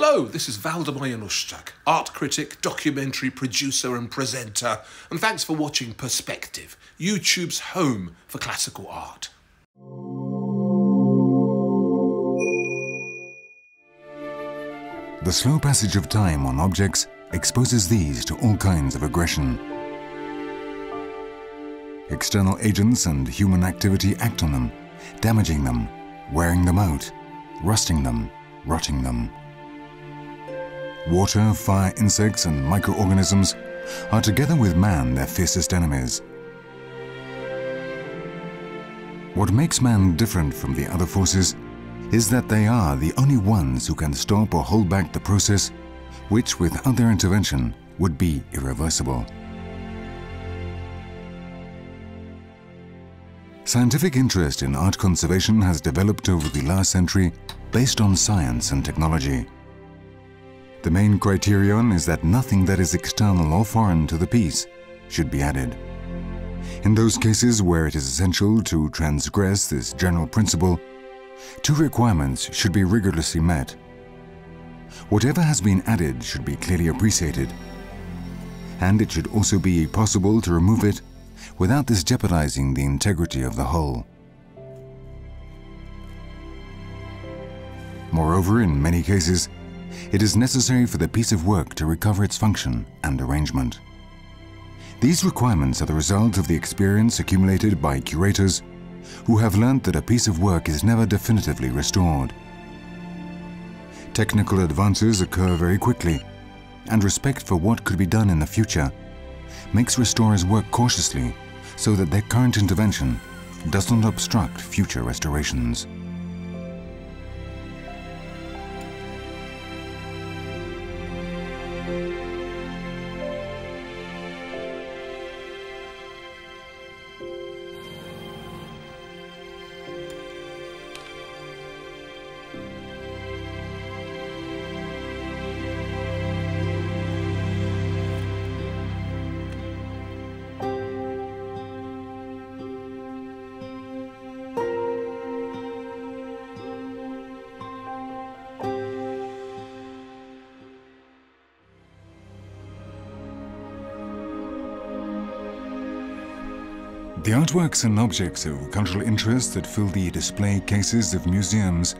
Hello, this is Waldemar Januszczak, art critic, documentary producer, and presenter, and thanks for watching Perspective, YouTube's home for classical art. The slow passage of time on objects exposes these to all kinds of aggression. External agents and human activity act on them, damaging them, wearing them out, rusting them, rotting them. Water, fire, insects and microorganisms are together with man their fiercest enemies. What makes man different from the other forces is that they are the only ones who can stop or hold back the process which without their intervention would be irreversible. Scientific interest in art conservation has developed over the last century based on science and technology. The main criterion is that nothing that is external or foreign to the piece should be added. In those cases where it is essential to transgress this general principle, two requirements should be rigorously met. Whatever has been added should be clearly appreciated, and it should also be possible to remove it without this jeopardizing the integrity of the whole. Moreover, in many cases, it is necessary for the piece of work to recover its function and arrangement. These requirements are the result of the experience accumulated by curators who have learnt that a piece of work is never definitively restored. Technical advances occur very quickly, and respect for what could be done in the future makes restorers work cautiously so that their current intervention does not obstruct future restorations. Artworks and objects of cultural interest that fill the display cases of museums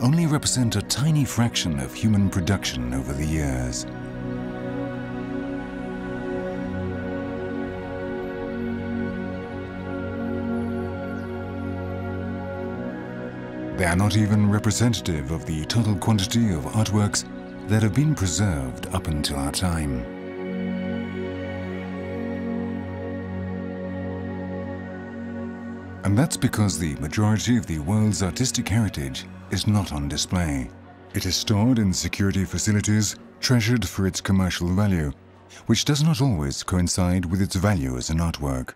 only represent a tiny fraction of human production over the years. They are not even representative of the total quantity of artworks that have been preserved up until our time. And that's because the majority of the world's artistic heritage is not on display. It is stored in security facilities, treasured for its commercial value, which does not always coincide with its value as an artwork.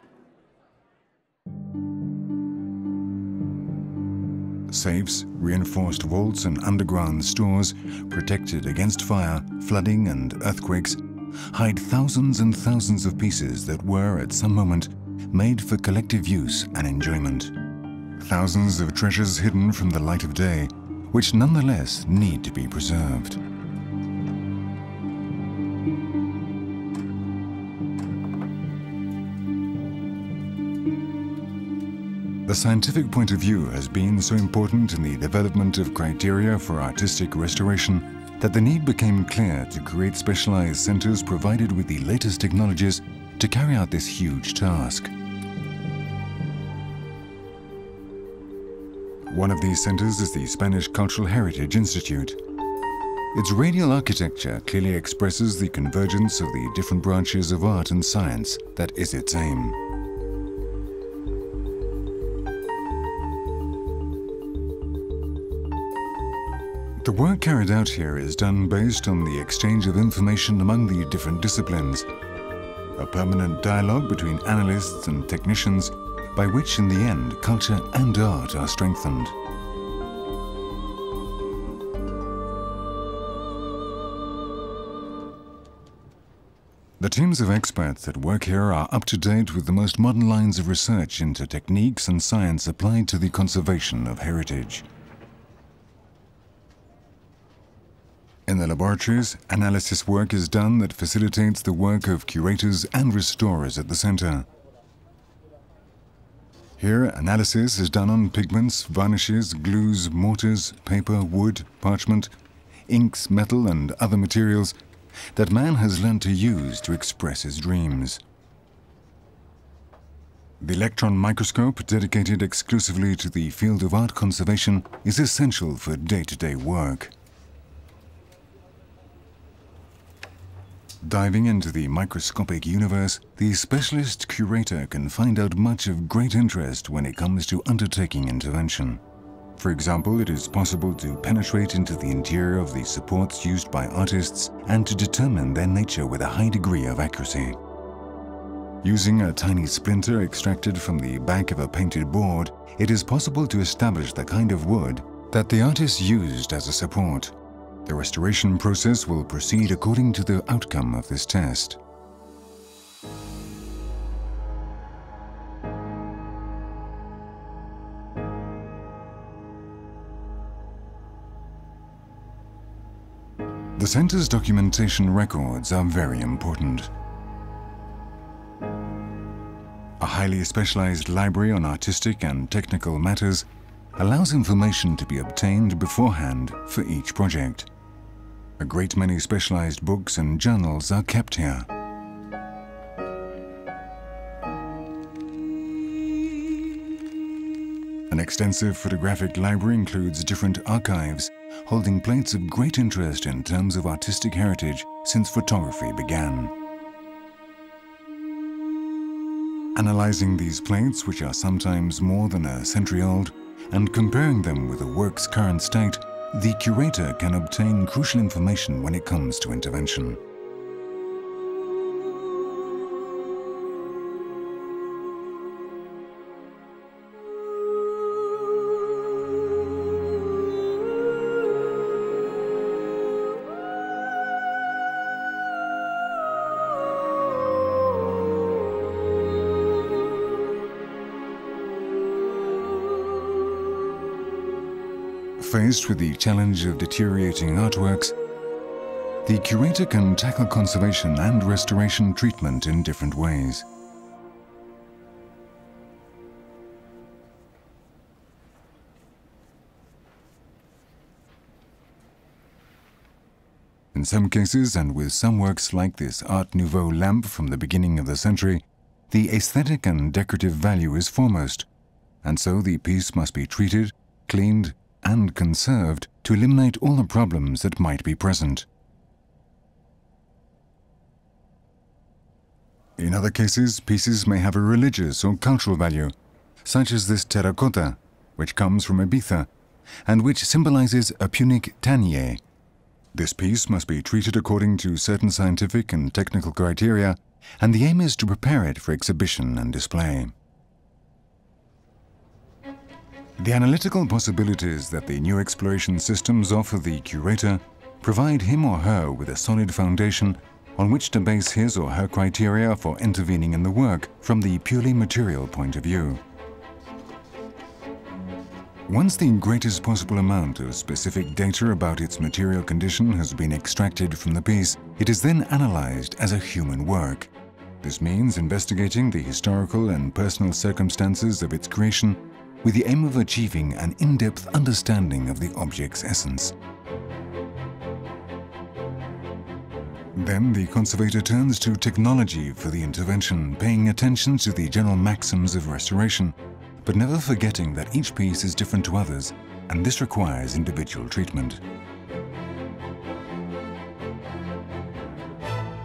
Safes, reinforced vaults and underground stores, protected against fire, flooding and earthquakes, hide thousands and thousands of pieces that were, at some moment, made for collective use and enjoyment. Thousands of treasures hidden from the light of day, which nonetheless need to be preserved. The scientific point of view has been so important in the development of criteria for artistic restoration that the need became clear to create specialized centers provided with the latest technologies to carry out this huge task. One of these centers is the Spanish Cultural Heritage Institute. Its radial architecture clearly expresses the convergence of the different branches of art and science that is its aim. The work carried out here is done based on the exchange of information among the different disciplines, a permanent dialogue between analysts and technicians by which in the end culture and art are strengthened. The teams of experts that work here are up to date with the most modern lines of research into techniques and science applied to the conservation of heritage. In the laboratories, analysis work is done that facilitates the work of curators and restorers at the center. Here, analysis is done on pigments, varnishes, glues, mortars, paper, wood, parchment, inks, metal, and other materials that man has learned to use to express his dreams. The electron microscope, dedicated exclusively to the field of art conservation, is essential for day-to-day -day work. Diving into the microscopic universe, the specialist curator can find out much of great interest when it comes to undertaking intervention. For example, it is possible to penetrate into the interior of the supports used by artists and to determine their nature with a high degree of accuracy. Using a tiny splinter extracted from the back of a painted board, it is possible to establish the kind of wood that the artist used as a support. The restoration process will proceed according to the outcome of this test. The center's documentation records are very important. A highly specialized library on artistic and technical matters allows information to be obtained beforehand for each project. A great many specialized books and journals are kept here. An extensive photographic library includes different archives holding plates of great interest in terms of artistic heritage since photography began. Analyzing these plates, which are sometimes more than a century old, and comparing them with the work's current state, the curator can obtain crucial information when it comes to intervention. Faced with the challenge of deteriorating artworks, the curator can tackle conservation and restoration treatment in different ways. In some cases, and with some works like this Art Nouveau lamp from the beginning of the century, the aesthetic and decorative value is foremost, and so the piece must be treated, cleaned, and conserved to eliminate all the problems that might be present. In other cases, pieces may have a religious or cultural value, such as this terracotta, which comes from Ibiza, and which symbolizes a Punic Tanit. This piece must be treated according to certain scientific and technical criteria, and the aim is to prepare it for exhibition and display. The analytical possibilities that the new exploration systems offer the curator provide him or her with a solid foundation on which to base his or her criteria for intervening in the work from the purely material point of view. Once the greatest possible amount of specific data about its material condition has been extracted from the piece, it is then analyzed as a human work. This means investigating the historical and personal circumstances of its creation with the aim of achieving an in-depth understanding of the object's essence. Then the conservator turns to technology for the intervention, paying attention to the general maxims of restoration, but never forgetting that each piece is different to others, and this requires individual treatment.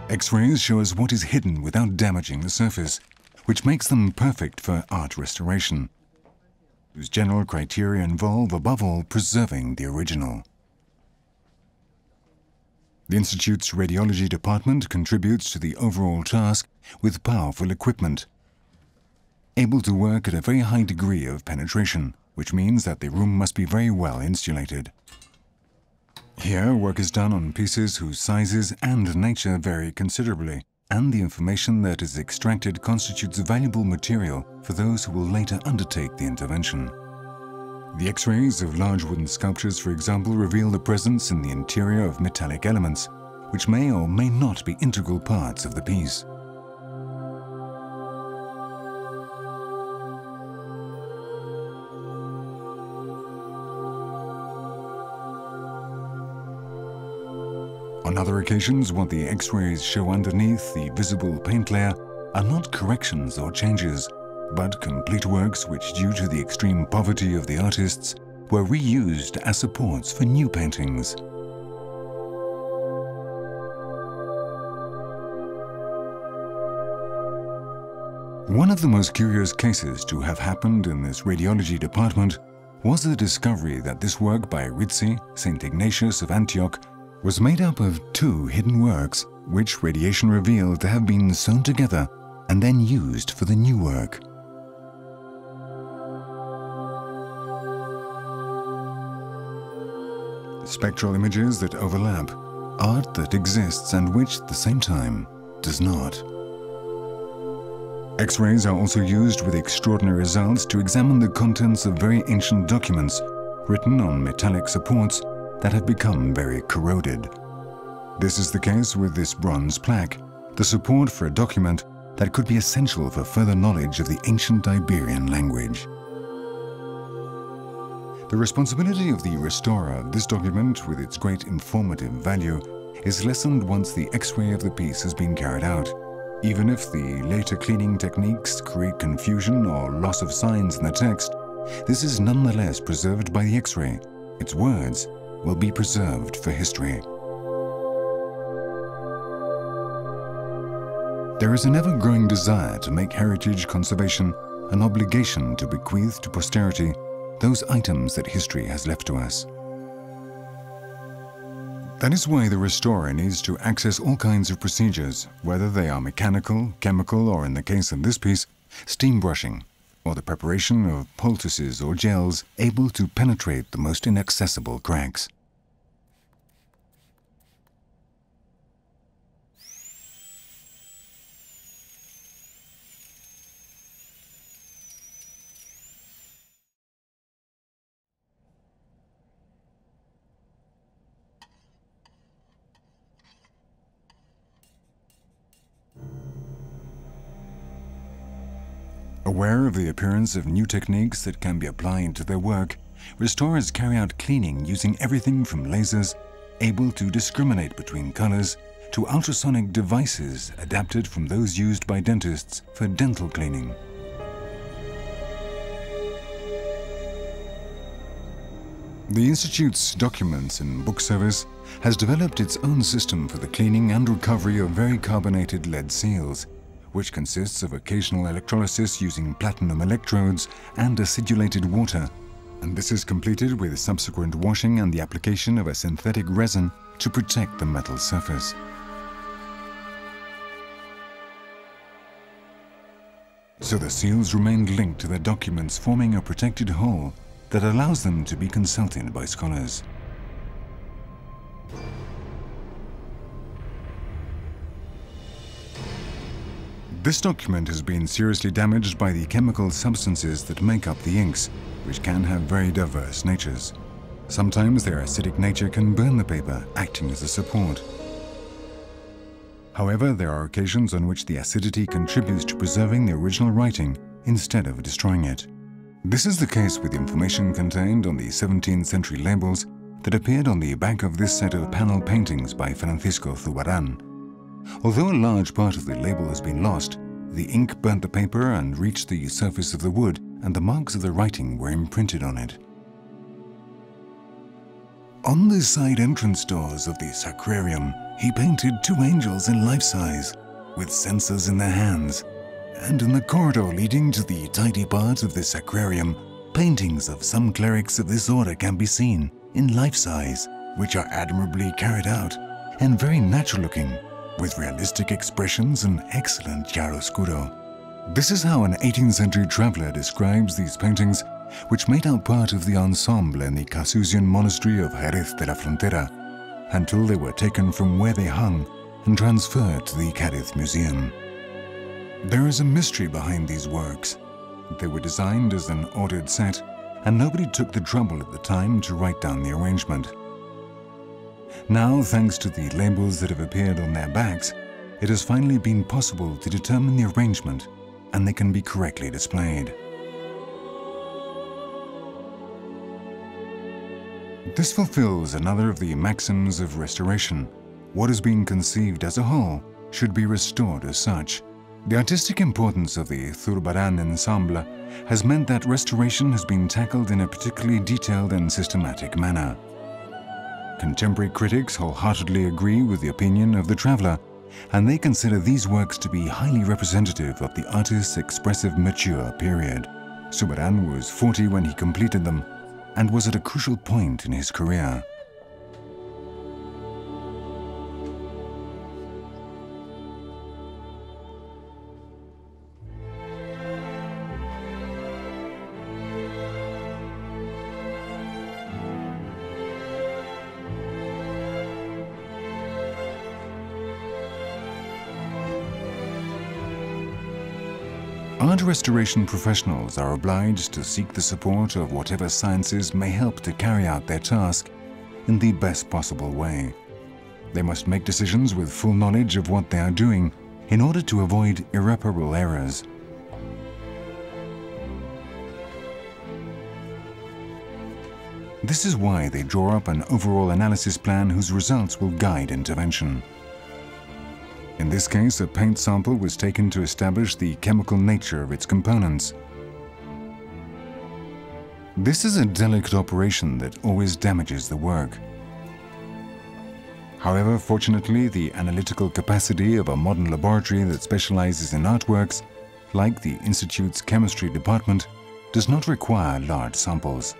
X-rays show us what is hidden without damaging the surface, which makes them perfect for art restoration whose general criteria involve, above all, preserving the original. The Institute's radiology department contributes to the overall task with powerful equipment, able to work at a very high degree of penetration, which means that the room must be very well insulated. Here, work is done on pieces whose sizes and nature vary considerably and the information that is extracted constitutes valuable material for those who will later undertake the intervention. The X-rays of large wooden sculptures, for example, reveal the presence in the interior of metallic elements, which may or may not be integral parts of the piece. On other occasions, what the X-rays show underneath the visible paint layer are not corrections or changes, but complete works which, due to the extreme poverty of the artists, were reused as supports for new paintings. One of the most curious cases to have happened in this radiology department was the discovery that this work by Rizi, St. Ignatius of Antioch, was made up of two hidden works which radiation revealed to have been sewn together and then used for the new work. Spectral images that overlap, art that exists and which at the same time does not. X-rays are also used with extraordinary results to examine the contents of very ancient documents written on metallic supports that have become very corroded. This is the case with this bronze plaque, the support for a document that could be essential for further knowledge of the ancient Iberian language. The responsibility of the restorer of this document, with its great informative value, is lessened once the X-ray of the piece has been carried out, even if the later cleaning techniques create confusion or loss of signs in the text, this is nonetheless preserved by the X-ray. Its words will be preserved for history. There is an ever-growing desire to make heritage conservation an obligation to bequeath to posterity those items that history has left to us. That is why the restorer needs to access all kinds of procedures, whether they are mechanical, chemical, or in the case of this piece, steam brushing, or the preparation of poultices or gels able to penetrate the most inaccessible cracks. Aware of the appearance of new techniques that can be applied to their work, restorers carry out cleaning using everything from lasers, able to discriminate between colors, to ultrasonic devices adapted from those used by dentists for dental cleaning. The Institute's Documents and Book Service has developed its own system for the cleaning and recovery of very carbonated lead seals, which consists of occasional electrolysis using platinum electrodes and acidulated water, and this is completed with subsequent washing and the application of a synthetic resin to protect the metal surface. So the seals remain linked to the documents forming a protected whole that allows them to be consulted by scholars. This document has been seriously damaged by the chemical substances that make up the inks, which can have very diverse natures. Sometimes their acidic nature can burn the paper, acting as a support. However, there are occasions on which the acidity contributes to preserving the original writing instead of destroying it. This is the case with the information contained on the 17th century labels that appeared on the back of this set of panel paintings by Francisco Zurbarán. Although a large part of the label has been lost, the ink burnt the paper and reached the surface of the wood, and the marks of the writing were imprinted on it. On the side entrance doors of the sacrarium, he painted two angels in life-size, with censers in their hands, and in the corridor leading to the tidy part of the sacrarium, paintings of some clerics of this order can be seen, in life-size, which are admirably carried out and very natural-looking with realistic expressions and excellent chiaroscuro. This is how an 18th century traveler describes these paintings, which made up part of the ensemble in the Carthusian monastery of Jerez de la Frontera, until they were taken from where they hung and transferred to the Cadiz Museum. There is a mystery behind these works. They were designed as an ordered set, and nobody took the trouble at the time to write down the arrangement. Now, thanks to the labels that have appeared on their backs, it has finally been possible to determine the arrangement and they can be correctly displayed. This fulfills another of the maxims of restoration. What has been conceived as a whole should be restored as such. The artistic importance of the Zurbarán ensemble has meant that restoration has been tackled in a particularly detailed and systematic manner. Contemporary critics wholeheartedly agree with the opinion of the traveller, and they consider these works to be highly representative of the artist's expressive mature period. Zurbarán was 40 when he completed them, and was at a crucial point in his career. Art restoration professionals are obliged to seek the support of whatever sciences may help to carry out their task in the best possible way. They must make decisions with full knowledge of what they are doing in order to avoid irreparable errors. This is why they draw up an overall analysis plan whose results will guide intervention. In this case, a paint sample was taken to establish the chemical nature of its components. This is a delicate operation that always damages the work. However, fortunately, the analytical capacity of a modern laboratory that specializes in artworks, like the Institute's chemistry department, does not require large samples.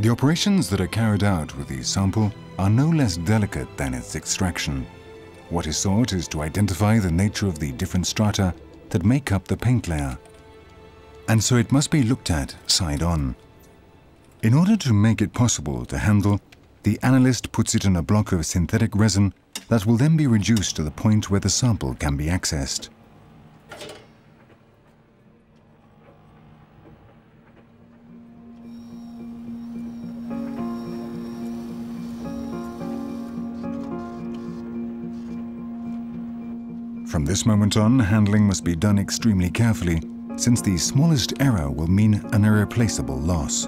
The operations that are carried out with the sample are no less delicate than its extraction. What is sought is to identify the nature of the different strata that make up the paint layer. And so it must be looked at side on. In order to make it possible to handle, the analyst puts it in a block of synthetic resin that will then be reduced to the point where the sample can be accessed. This moment on, handling must be done extremely carefully, since the smallest error will mean an irreplaceable loss.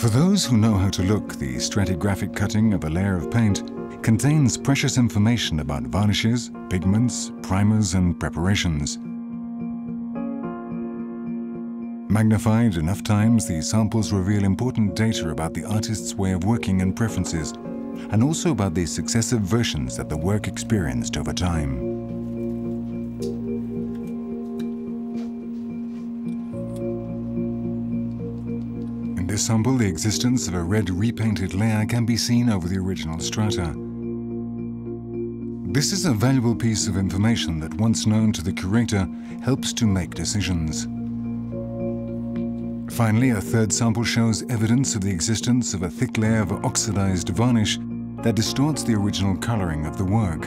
For those who know how to look, the stratigraphic cutting of a layer of paint contains precious information about varnishes, pigments, primers and preparations. Magnified enough times, these samples reveal important data about the artist's way of working and preferences, and also about the successive versions that the work experienced over time. In this sample, the existence of a red repainted layer can be seen over the original strata. This is a valuable piece of information that once known to the curator helps to make decisions. Finally, a third sample shows evidence of the existence of a thick layer of oxidized varnish that distorts the original coloring of the work.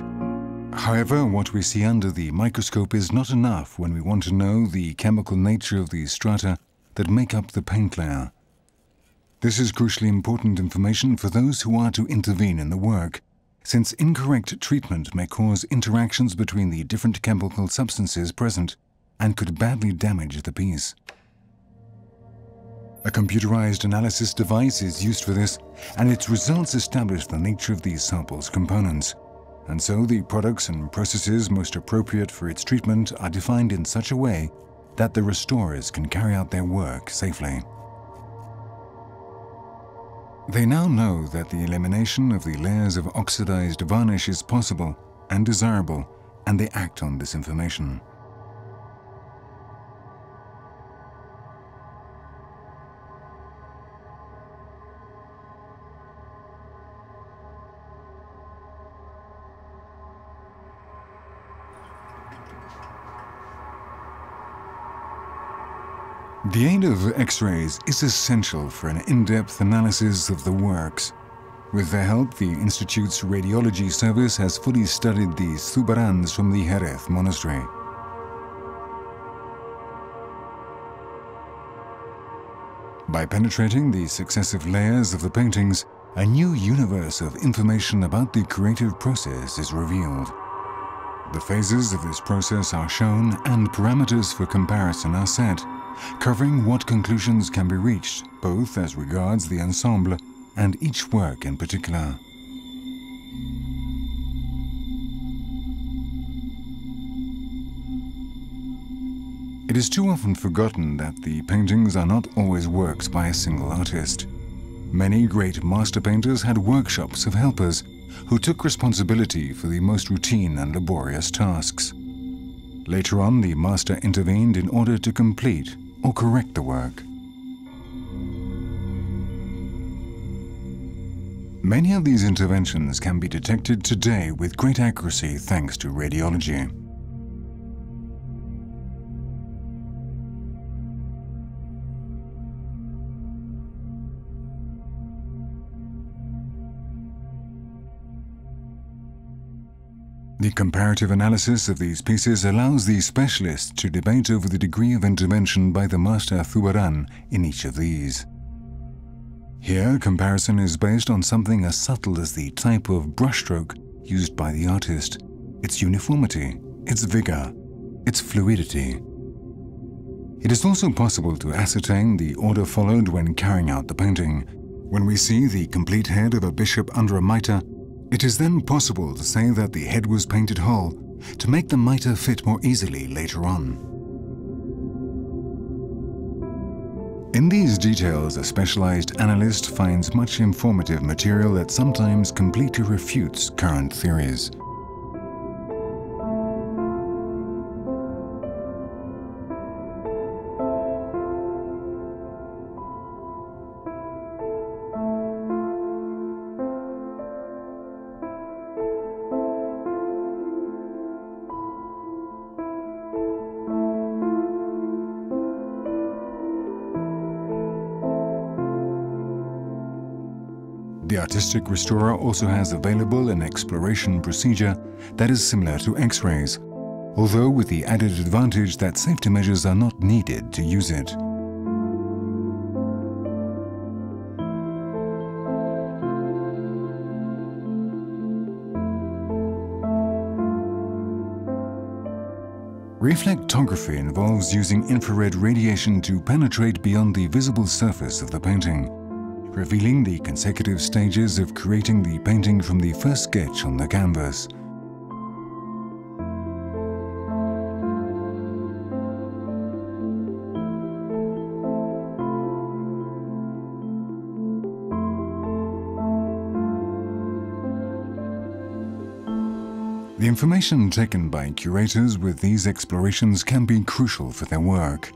However, what we see under the microscope is not enough when we want to know the chemical nature of the strata that make up the paint layer. This is crucially important information for those who are to intervene in the work, since incorrect treatment may cause interactions between the different chemical substances present and could badly damage the piece. A computerized analysis device is used for this, and its results establish the nature of these samples' components. And so the products and processes most appropriate for its treatment are defined in such a way that the restorers can carry out their work safely. They now know that the elimination of the layers of oxidized varnish is possible and desirable, and they act on this information. The aid of X-rays is essential for an in-depth analysis of the works. With their help, the Institute's radiology service has fully studied the Zurbaráns from the Jerez monastery. By penetrating the successive layers of the paintings, a new universe of information about the creative process is revealed. The phases of this process are shown and parameters for comparison are set, covering what conclusions can be reached, both as regards the ensemble and each work in particular. It is too often forgotten that the paintings are not always works by a single artist. Many great master painters had workshops of helpers who took responsibility for the most routine and laborious tasks. Later on, the master intervened in order to complete or correct the work. Many of these interventions can be detected today with great accuracy thanks to radiology. The comparative analysis of these pieces allows the specialists to debate over the degree of intervention by the master Zurbarán in each of these. Here, comparison is based on something as subtle as the type of brushstroke used by the artist, its uniformity, its vigor, its fluidity. It is also possible to ascertain the order followed when carrying out the painting. When we see the complete head of a bishop under a mitre, it is then possible to say that the head was painted whole to make the mitre fit more easily later on. In these details, a specialized analyst finds much informative material that sometimes completely refutes current theories. Artistic restorer also has available an exploration procedure that is similar to X-rays, although with the added advantage that safety measures are not needed to use it. Reflectography involves using infrared radiation to penetrate beyond the visible surface of the painting revealing the consecutive stages of creating the painting from the first sketch on the canvas. The information taken by curators with these explorations can be crucial for their work.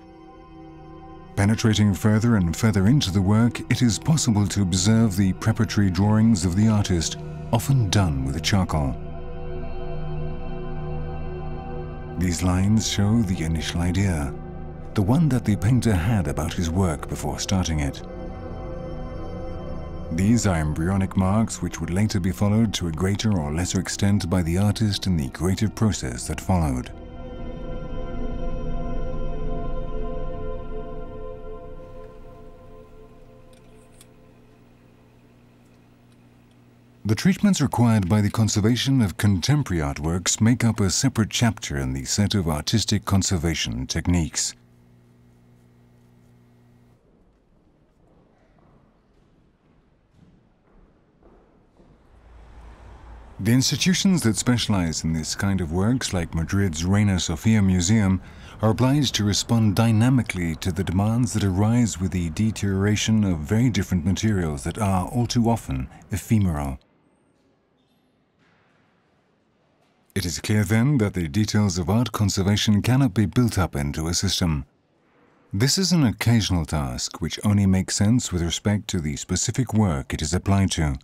Penetrating further and further into the work, it is possible to observe the preparatory drawings of the artist, often done with a charcoal. These lines show the initial idea, the one that the painter had about his work before starting it. These are embryonic marks which would later be followed to a greater or lesser extent by the artist in the creative process that followed. The treatments required by the conservation of contemporary artworks make up a separate chapter in the set of artistic conservation techniques. The institutions that specialize in this kind of works, like Madrid's Reina Sofia Museum, are obliged to respond dynamically to the demands that arise with the deterioration of very different materials that are, all too often, ephemeral. It is clear then that the details of art conservation cannot be built up into a system. This is an occasional task which only makes sense with respect to the specific work it is applied to.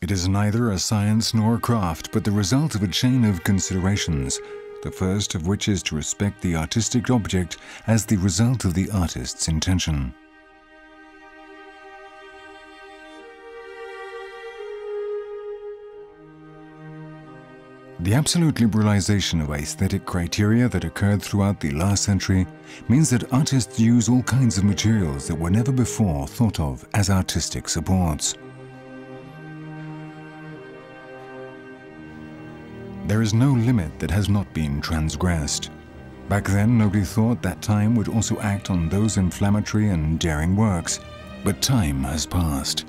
It is neither a science nor a craft, but the result of a chain of considerations, the first of which is to respect the artistic object as the result of the artist's intention. The absolute liberalization of aesthetic criteria that occurred throughout the last century means that artists use all kinds of materials that were never before thought of as artistic supports. There is no limit that has not been transgressed. Back then, nobody thought that time would also act on those inflammatory and daring works, but time has passed.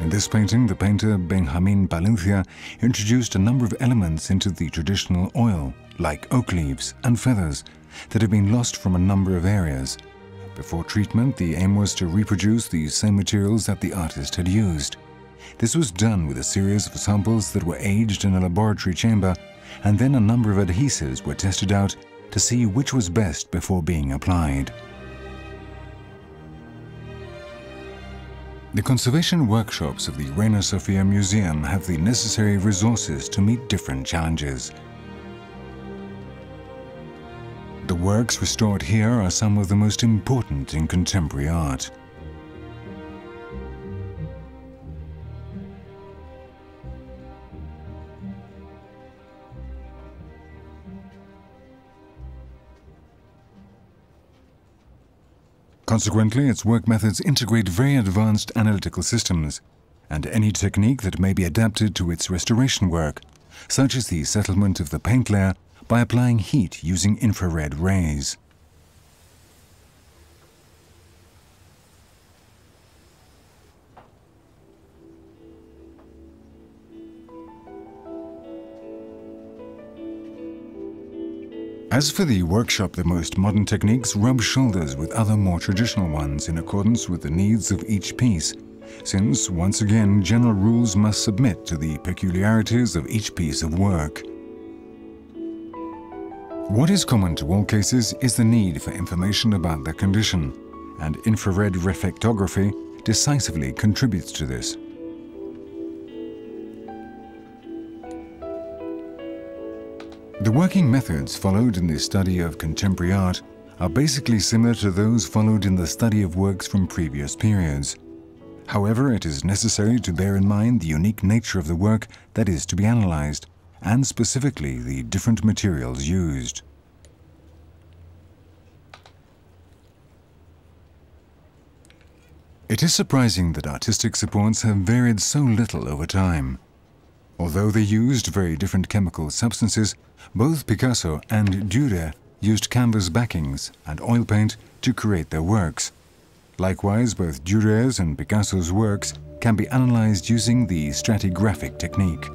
In this painting, the painter Benjamin Palencia introduced a number of elements into the traditional oil, like oak leaves and feathers, that had been lost from a number of areas. Before treatment, the aim was to reproduce the same materials that the artist had used. This was done with a series of samples that were aged in a laboratory chamber, and then a number of adhesives were tested out to see which was best before being applied. The conservation workshops of the Reina Sofia Museum have the necessary resources to meet different challenges. The works restored here are some of the most important in contemporary art. Consequently, its work methods integrate very advanced analytical systems and any technique that may be adapted to its restoration work, such as the settlement of the paint layer by applying heat using infrared rays. As for the workshop, the most modern techniques rub shoulders with other more traditional ones in accordance with the needs of each piece, since, once again, general rules must submit to the peculiarities of each piece of work. What is common to all cases is the need for information about their condition, and infrared reflectography decisively contributes to this. The working methods followed in the study of contemporary art are basically similar to those followed in the study of works from previous periods. However, it is necessary to bear in mind the unique nature of the work that is to be analyzed, and specifically the different materials used. It is surprising that artistic supports have varied so little over time. Although they used very different chemical substances, both Picasso and Dürer used canvas backings and oil paint to create their works. Likewise, both Dürer's and Picasso's works can be analyzed using the stratigraphic technique.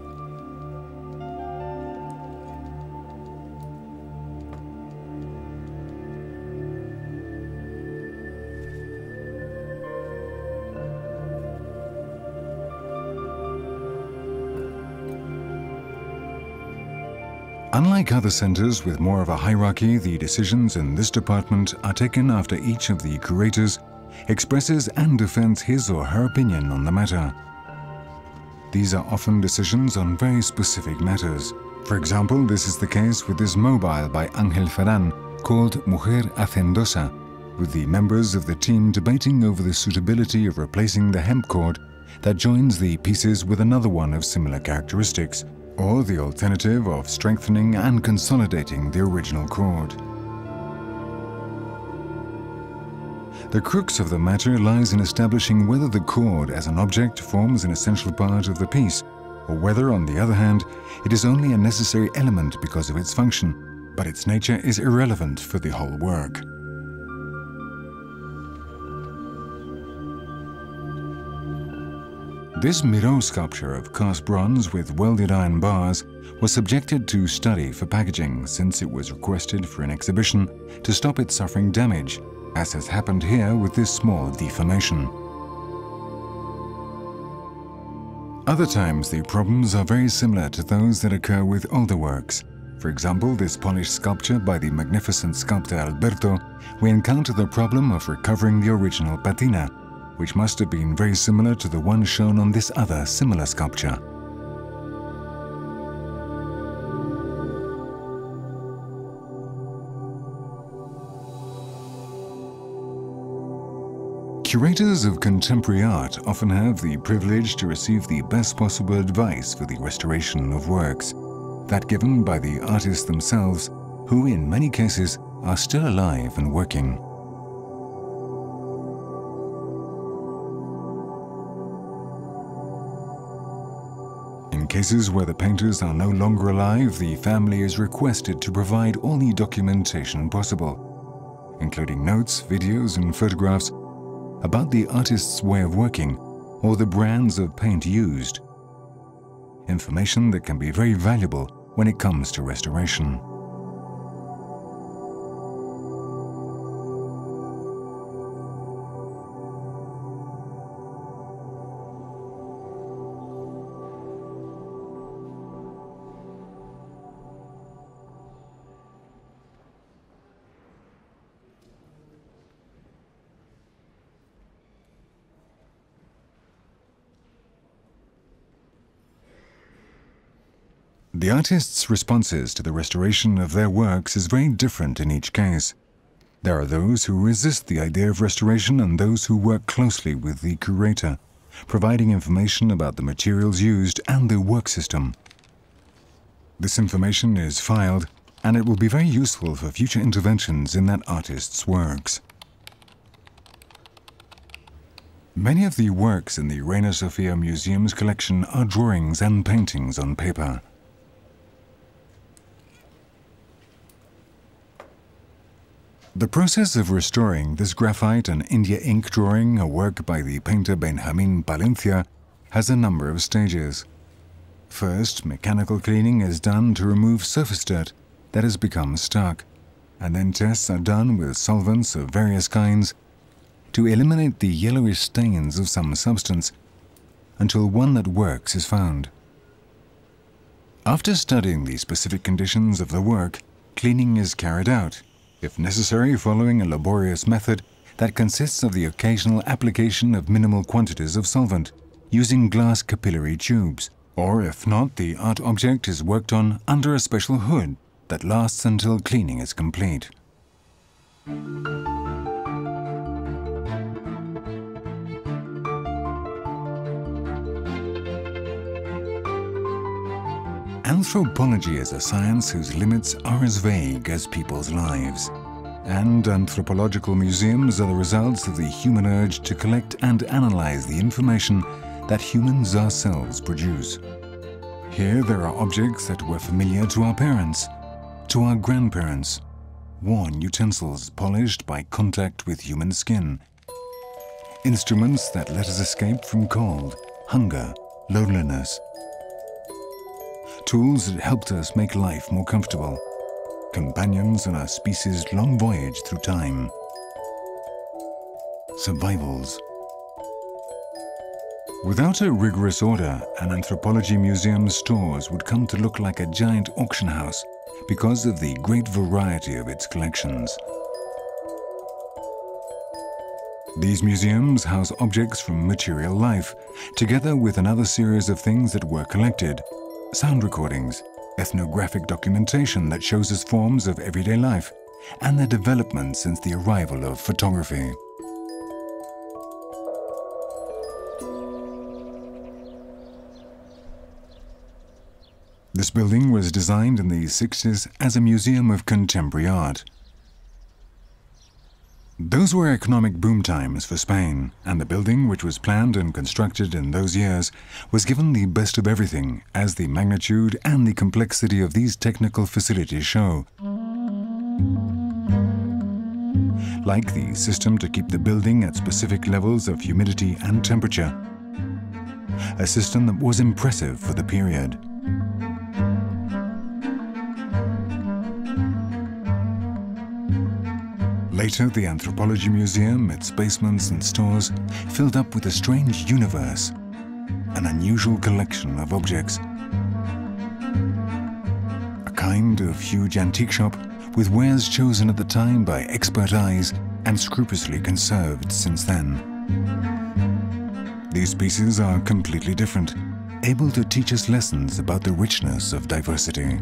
Unlike other centers with more of a hierarchy, the decisions in this department are taken after each of the curators expresses and defends his or her opinion on the matter. These are often decisions on very specific matters. For example, this is the case with this mobile by Angel Ferrant called Mujer Hacendosa, with the members of the team debating over the suitability of replacing the hemp cord that joins the pieces with another one of similar characteristics, or the alternative of strengthening and consolidating the original cord. The crux of the matter lies in establishing whether the cord as an object forms an essential part of the piece, or whether, on the other hand, it is only a necessary element because of its function, but its nature is irrelevant for the whole work. This Miró sculpture of cast bronze with welded iron bars was subjected to study for packaging since it was requested for an exhibition to stop it suffering damage, as has happened here with this small deformation. Other times the problems are very similar to those that occur with older works. For example, this polished sculpture by the magnificent sculptor Alberto, we encounter the problem of recovering the original patina, which must have been very similar to the one shown on this other similar sculpture. Curators of contemporary art often have the privilege to receive the best possible advice for the restoration of works, that given by the artists themselves, who in many cases are still alive and working. Cases where the painters are no longer alive, the family is requested to provide all the documentation possible, including notes, videos and photographs about the artist's way of working or the brands of paint used. Information that can be very valuable when it comes to restoration. The artist's responses to the restoration of their works is very different in each case. There are those who resist the idea of restoration and those who work closely with the curator, providing information about the materials used and the work system. This information is filed and it will be very useful for future interventions in that artist's works. Many of the works in the Reina Sofia Museum's collection are drawings and paintings on paper. The process of restoring this graphite and India ink drawing, a work by the painter Benjamin Palencia, has a number of stages. First, mechanical cleaning is done to remove surface dirt that has become stuck, and then tests are done with solvents of various kinds to eliminate the yellowish stains of some substance until one that works is found. After studying the specific conditions of the work, cleaning is carried out if necessary following a laborious method that consists of the occasional application of minimal quantities of solvent using glass capillary tubes, or if not, the art object is worked on under a special hood that lasts until cleaning is complete. Anthropology is a science whose limits are as vague as people's lives. And anthropological museums are the results of the human urge to collect and analyze the information that humans ourselves produce. Here there are objects that were familiar to our parents, to our grandparents, worn utensils polished by contact with human skin, instruments that let us escape from cold, hunger, loneliness, tools that helped us make life more comfortable, companions on our species' long voyage through time, survivals. Without a rigorous order, an anthropology museum's stores would come to look like a giant auction house because of the great variety of its collections. These museums house objects from material life, together with another series of things that were collected, sound recordings, ethnographic documentation that shows us forms of everyday life, and their development since the arrival of photography. This building was designed in the 60s as a museum of contemporary art. Those were economic boom times for Spain, and the building, which was planned and constructed in those years, was given the best of everything, as the magnitude and the complexity of these technical facilities show. Like the system to keep the building at specific levels of humidity and temperature, a system that was impressive for the period. Later, the Anthropology Museum, its basements and stores, filled up with a strange universe, an unusual collection of objects. A kind of huge antique shop with wares chosen at the time by expert eyes and scrupulously conserved since then. These pieces are completely different, able to teach us lessons about the richness of diversity.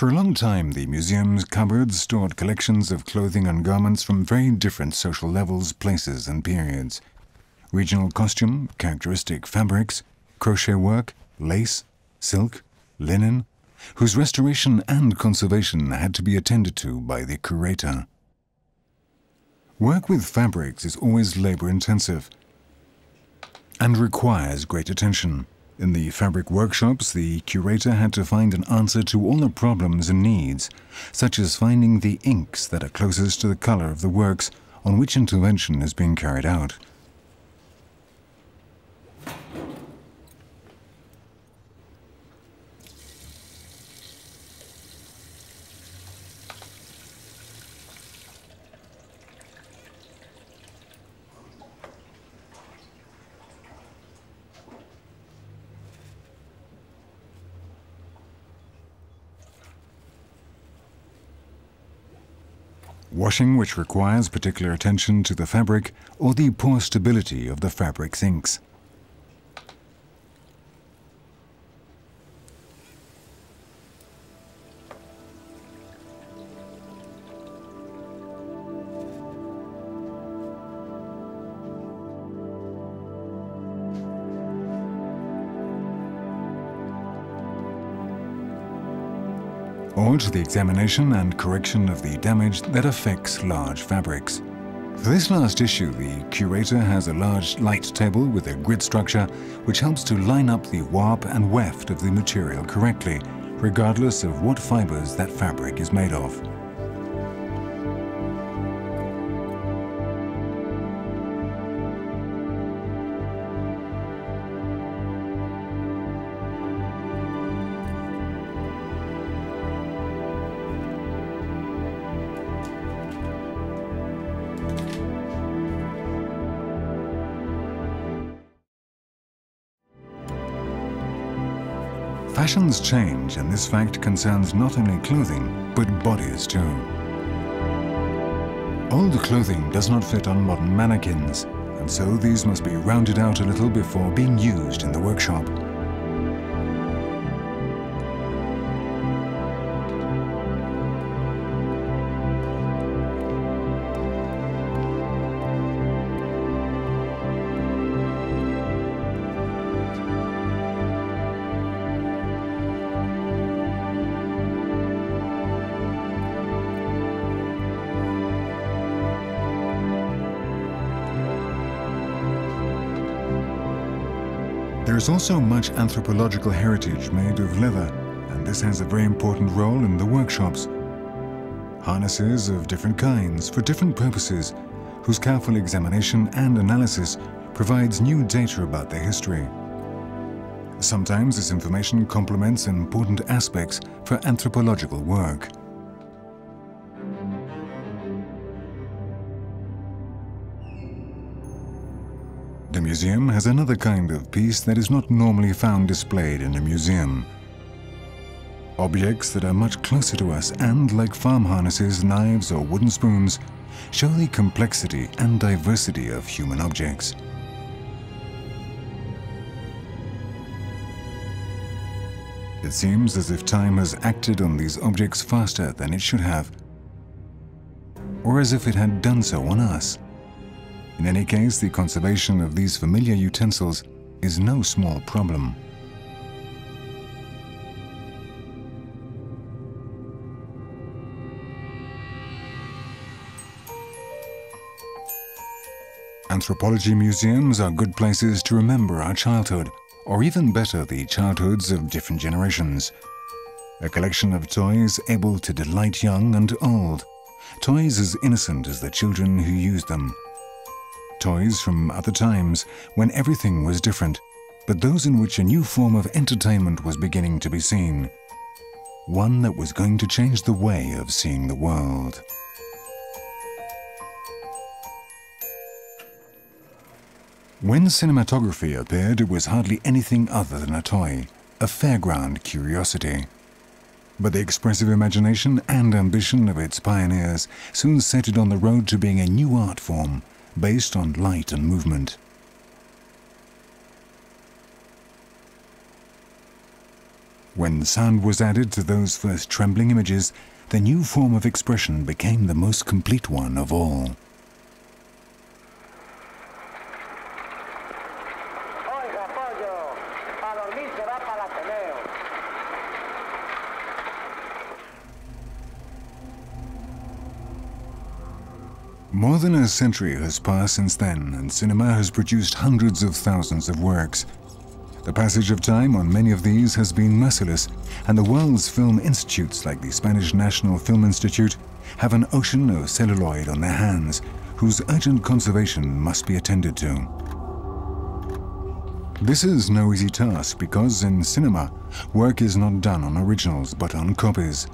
For a long time, the museum's cupboards stored collections of clothing and garments from very different social levels, places, and periods. Regional costume, characteristic fabrics, crochet work, lace, silk, linen, whose restoration and conservation had to be attended to by the curator. Work with fabrics is always labor intensive and requires great attention. In the fabric workshops, the curator had to find an answer to all the problems and needs, such as finding the inks that are closest to the color of the works on which intervention is being carried out. Washing which requires particular attention to the fabric or the poor stability of the fabric's inks. To the examination and correction of the damage that affects large fabrics. For this last issue, the curator has a large light table with a grid structure which helps to line up the warp and weft of the material correctly, regardless of what fibers that fabric is made of. Fashions change and this fact concerns not only clothing, but bodies too. Old clothing does not fit on modern mannequins, and so these must be rounded out a little before being used in the workshop. Is also much anthropological heritage made of leather, and this has a very important role in the workshops. Harnesses of different kinds for different purposes, whose careful examination and analysis provides new data about their history. Sometimes this information complements important aspects for anthropological work. Museum has another kind of piece that is not normally found displayed in a museum. Objects that are much closer to us and, like farm harnesses, knives or wooden spoons, show the complexity and diversity of human objects. It seems as if time has acted on these objects faster than it should have, or as if it had done so on us. In any case, the conservation of these familiar utensils is no small problem. Anthropology museums are good places to remember our childhood, or even better, the childhoods of different generations. A collection of toys able to delight young and old. Toys as innocent as the children who use them toys from other times when everything was different, but those in which a new form of entertainment was beginning to be seen. One that was going to change the way of seeing the world. When cinematography appeared, it was hardly anything other than a toy. a fairground curiosity. But the expressive imagination and ambition of its pioneers soon set it on the road to being a new art form based on light and movement. When sound was added to those first trembling images, the new form of expression became the most complete one of all. More than a century has passed since then, and cinema has produced hundreds of thousands of works. The passage of time on many of these has been merciless, and the world's film institutes like the Spanish National Film Institute have an ocean of celluloid on their hands, whose urgent conservation must be attended to. This is no easy task because in cinema, work is not done on originals but on copies.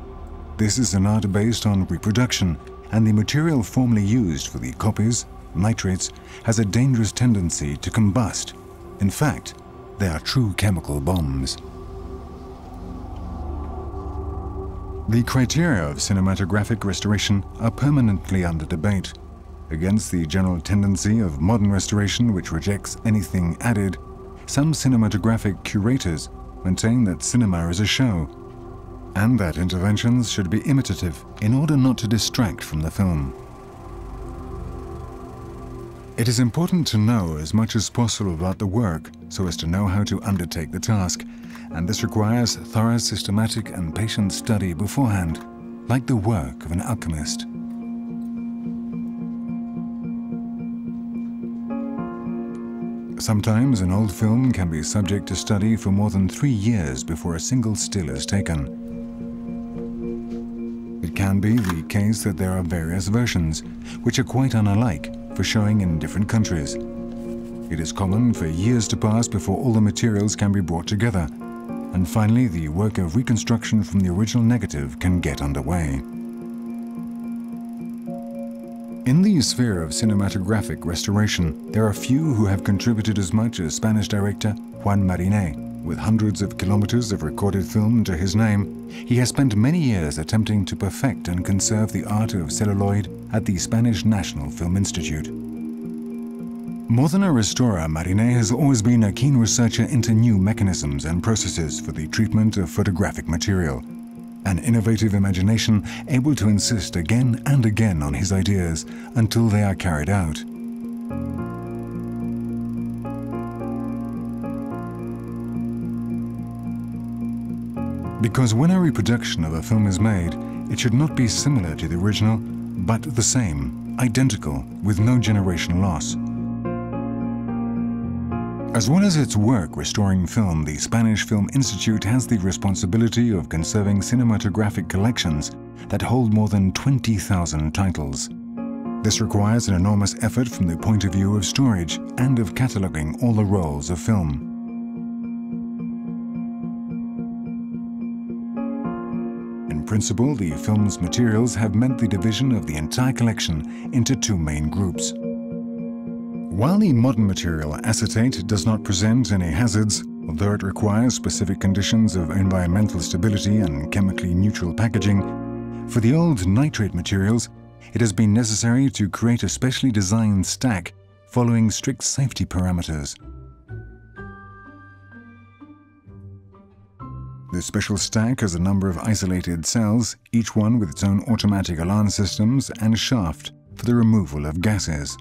This is an art based on reproduction, and the material formerly used for the copies, nitrates, has a dangerous tendency to combust. In fact, they are true chemical bombs. The criteria of cinematographic restoration are permanently under debate. Against the general tendency of modern restoration which rejects anything added, some cinematographic curators maintain that cinema is a show, and that interventions should be imitative in order not to distract from the film. It is important to know as much as possible about the work so as to know how to undertake the task, and this requires thorough systematic and patient study beforehand, like the work of an alchemist. Sometimes an old film can be subject to study for more than three years before a single still is taken. Can be the case that there are various versions, which are quite unlike for showing in different countries. It is common for years to pass before all the materials can be brought together, and finally the work of reconstruction from the original negative can get underway. In the sphere of cinematographic restoration, there are few who have contributed as much as Spanish director Juan Mariné. With hundreds of kilometers of recorded film to his name, he has spent many years attempting to perfect and conserve the art of celluloid at the Spanish National Film Institute. More than a restorer, Mariné has always been a keen researcher into new mechanisms and processes for the treatment of photographic material. An innovative imagination able to insist again and again on his ideas until they are carried out. Because when a reproduction of a film is made, it should not be similar to the original, but the same, identical, with no generation loss. As well as its work restoring film, the Spanish Film Institute has the responsibility of conserving cinematographic collections that hold more than 20,000 titles. This requires an enormous effort from the point of view of storage and of cataloguing all the rolls of film. Principle, the film's materials have meant the division of the entire collection into two main groups. While the modern material acetate does not present any hazards, although it requires specific conditions of environmental stability and chemically neutral packaging, for the old nitrate materials, it has been necessary to create a specially designed stack following strict safety parameters. The special stack has a number of isolated cells, each one with its own automatic alarm systems and shaft for the removal of gases.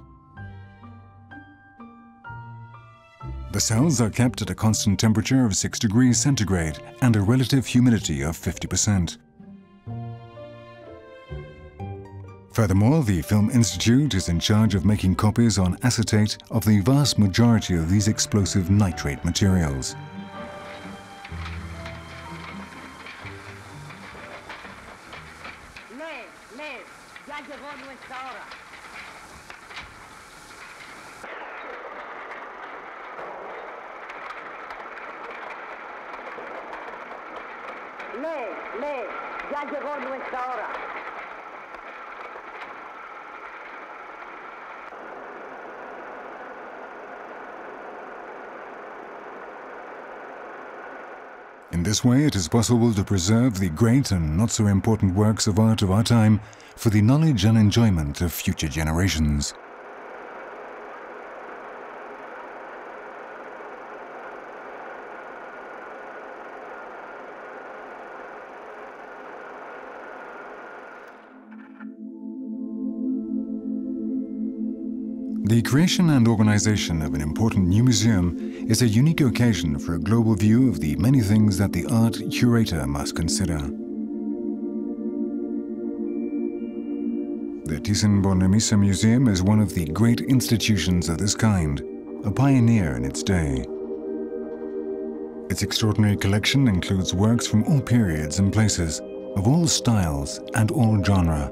The cells are kept at a constant temperature of 6 degrees centigrade and a relative humidity of 50%. Furthermore, the Film Institute is in charge of making copies on acetate of the vast majority of these explosive nitrate materials. This way, it is possible to preserve the great and not so important works of art of our time for the knowledge and enjoyment of future generations. The creation and organization of an important new museum is a unique occasion for a global view of the many things that the art curator must consider. The Thyssen-Bornemisza Museum is one of the great institutions of this kind, a pioneer in its day. Its extraordinary collection includes works from all periods and places, of all styles and all genres.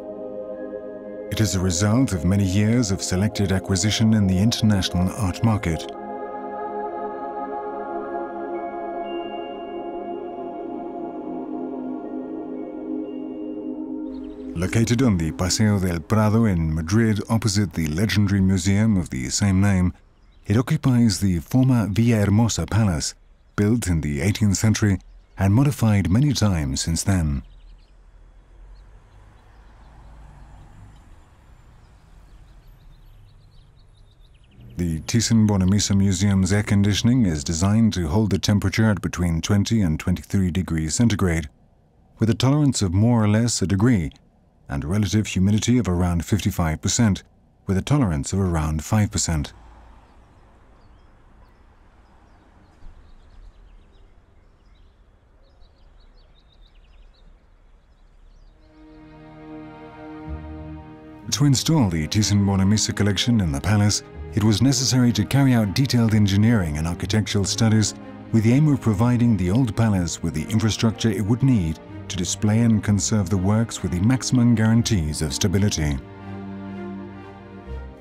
It is a result of many years of selected acquisition in the international art market. Located on the Paseo del Prado in Madrid opposite the legendary museum of the same name, it occupies the former Villahermosa Palace, built in the 18th century and modified many times since then. The Thyssen-Bornemisza Museum's air conditioning is designed to hold the temperature at between 20 and 23 degrees centigrade, with a tolerance of more or less a degree, and relative humidity of around 55%, with a tolerance of around 5%. To install the Thyssen-Bornemisza collection in the palace, it was necessary to carry out detailed engineering and architectural studies with the aim of providing the old palace with the infrastructure it would need to display and conserve the works with the maximum guarantees of stability.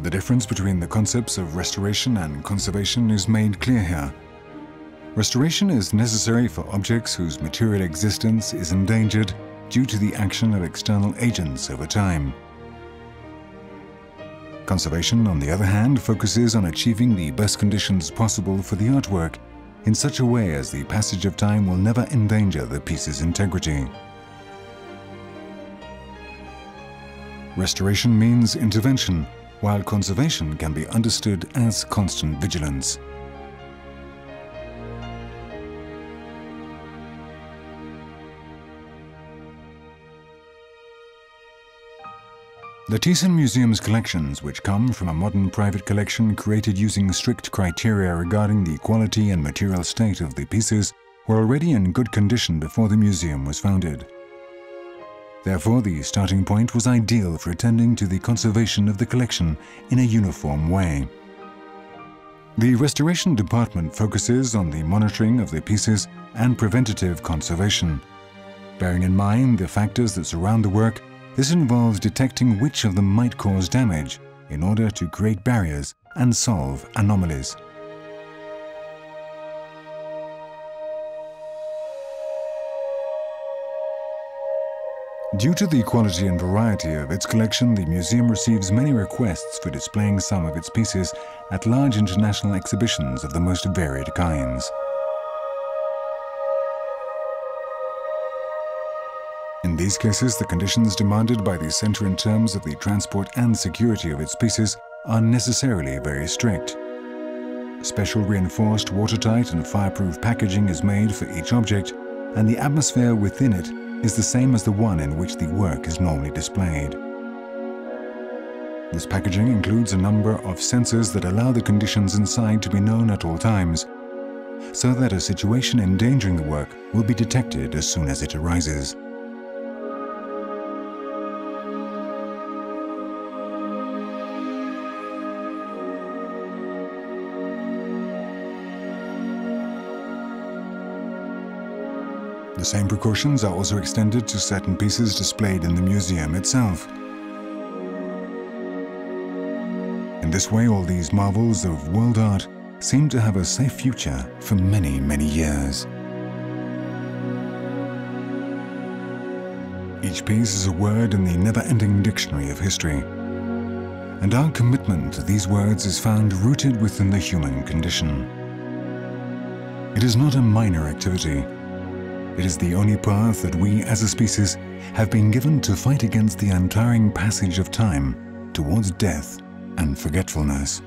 The difference between the concepts of restoration and conservation is made clear here. Restoration is necessary for objects whose material existence is endangered due to the action of external agents over time. Conservation, on the other hand, focuses on achieving the best conditions possible for the artwork in such a way as the passage of time will never endanger the piece's integrity. Restoration means intervention, while conservation can be understood as constant vigilance. The Thyssen Museum's collections, which come from a modern private collection created using strict criteria regarding the quality and material state of the pieces, were already in good condition before the museum was founded. Therefore, the starting point was ideal for attending to the conservation of the collection in a uniform way. The restoration department focuses on the monitoring of the pieces and preventative conservation. Bearing in mind the factors that surround the work, this involves detecting which of them might cause damage in order to create barriers and solve anomalies. Due to the quality and variety of its collection, the museum receives many requests for displaying some of its pieces at large international exhibitions of the most varied kinds. In these cases, the conditions demanded by the center in terms of the transport and security of its pieces are necessarily very strict. Special reinforced, watertight and fireproof packaging is made for each object, and the atmosphere within it is the same as the one in which the work is normally displayed. This packaging includes a number of sensors that allow the conditions inside to be known at all times, so that a situation endangering the work will be detected as soon as it arises. The same precautions are also extended to certain pieces displayed in the museum itself. In this way, all these marvels of world art seem to have a safe future for many, many years. Each piece is a word in the never-ending dictionary of history. And our commitment to these words is found rooted within the human condition. It is not a minor activity, It is the only path that we as a species have been given to fight against the untiring passage of time towards death and forgetfulness.